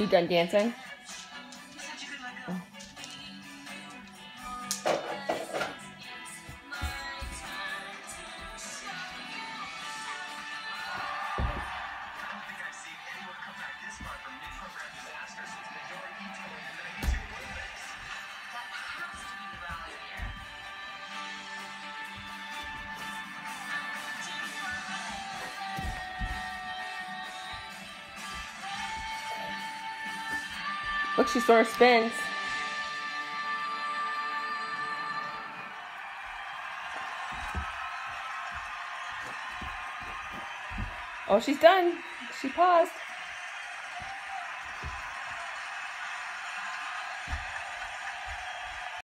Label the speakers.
Speaker 1: You done dancing? Look, she sort of spins. Oh, she's done. She paused.